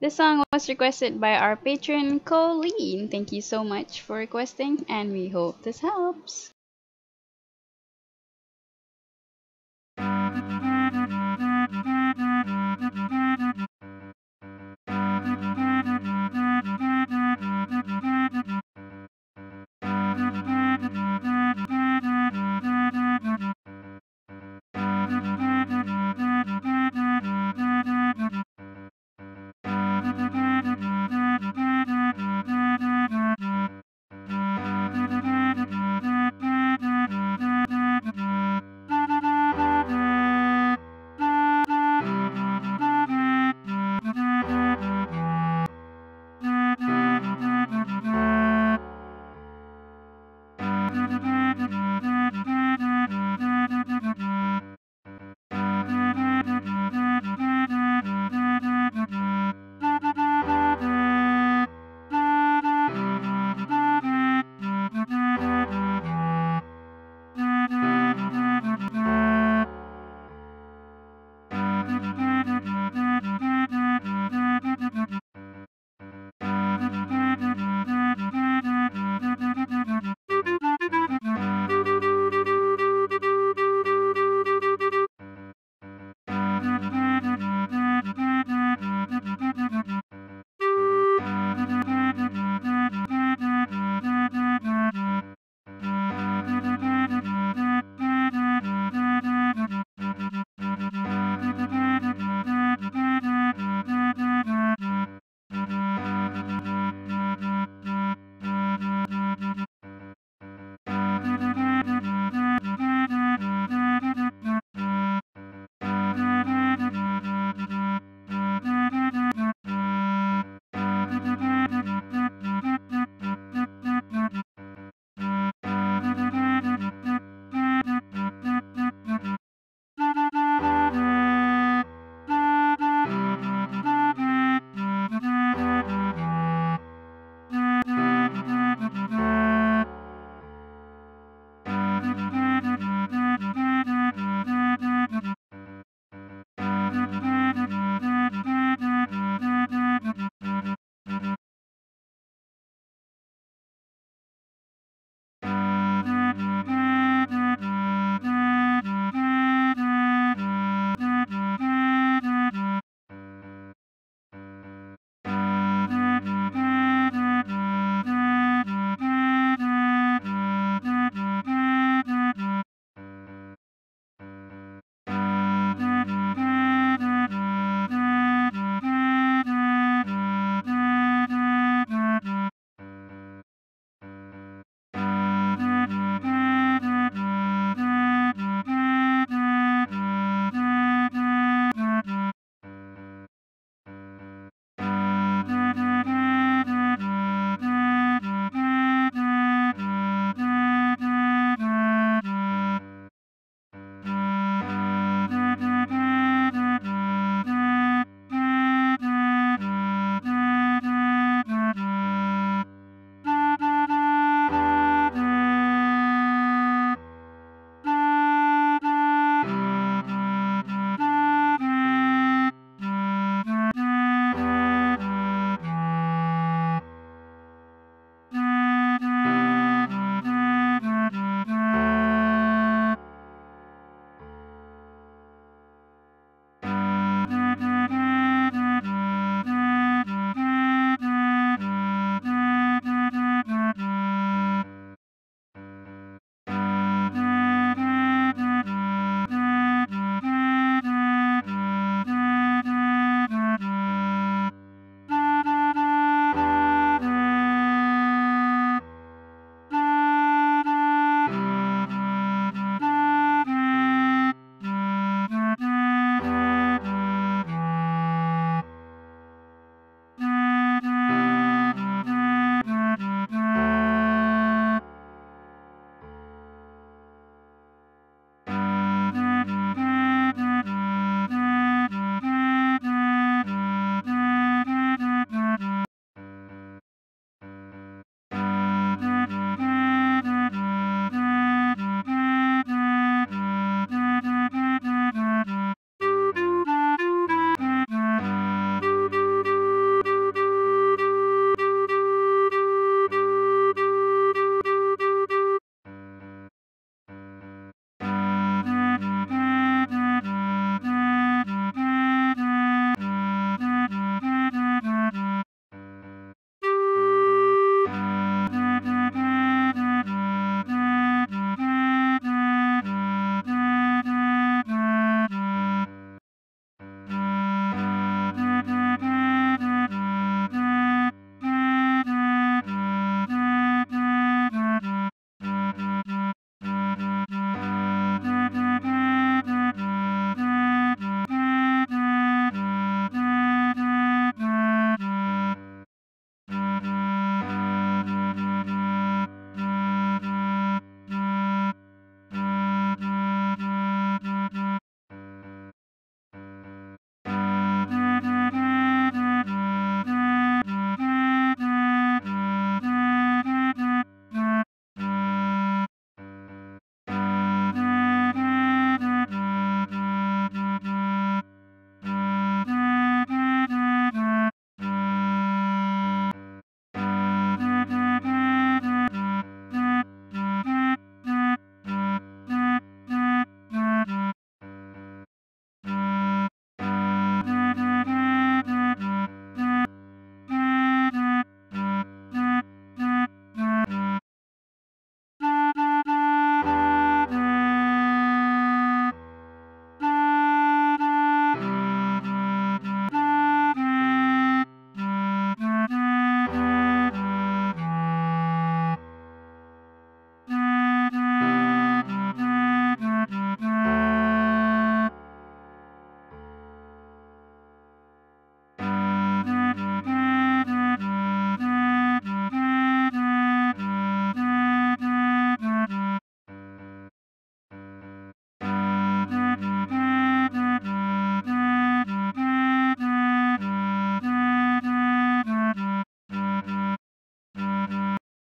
This song was requested by our patron Colleen. Thank you so much for requesting, and we hope this helps.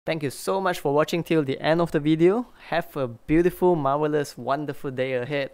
Thank you so much for watching till the end of the video. Have a beautiful, marvelous, wonderful day ahead.